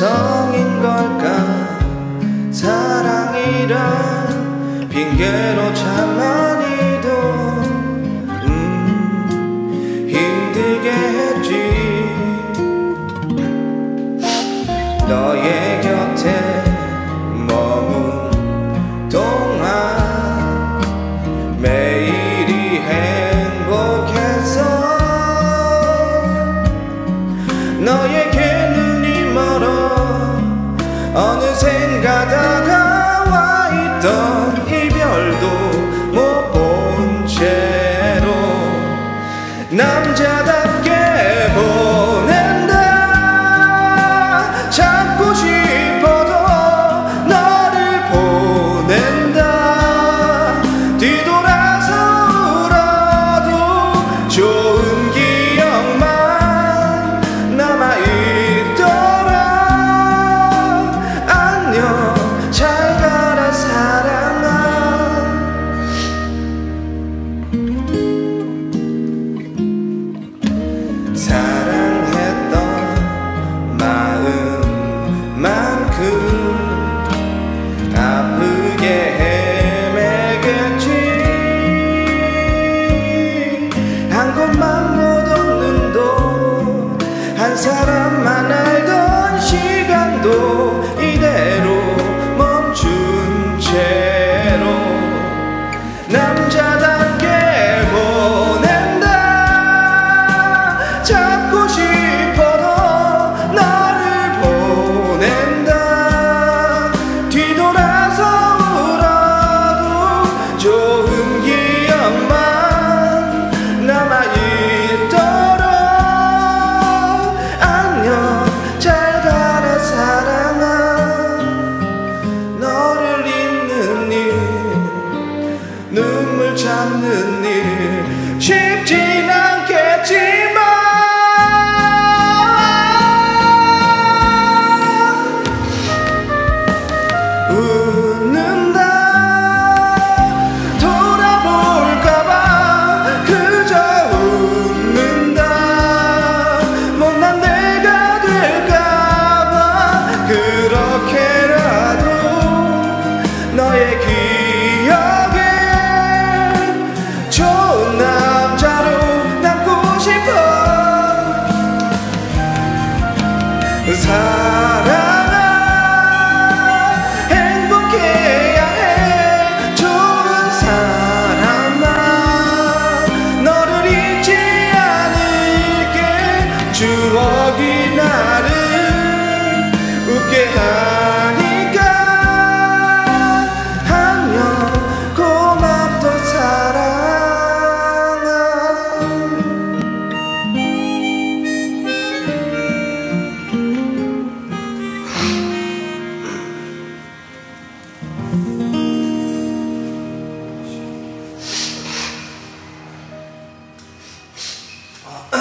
성인 걸까? 사랑이란 핑계로 참아니도 음 힘들게 했지. 너의 사랑했던 마음만큼 아프게 헤매겠지. 한 곳만 못 얻는 도한 사람만 알던 시간도 이대로 멈춘 채로 아.